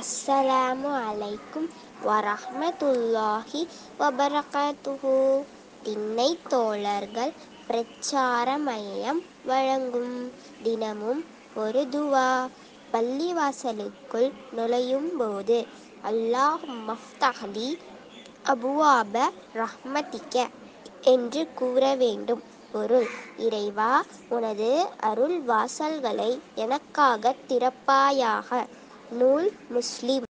அஸ்ஸலாமு அலைக்கும் வரஹ்மத்துல்லாஹி வபரகாத்துஹு திண்ணைத் தோழர்கள் பிரச்சார மையம் வழங்கும் தினமும் ஒரு துவா. பள்ளிவாசலுக்குள் நுழையும் போது அல்லாஹ் மஃப்தஹலி அபுவாப ரஹ்மதிக்க என்று கூற வேண்டும். பொருள் இறைவா உனது அருள் வாசல்களை எனக்காகத் திறப்பாயாக. नूल मुस्लिम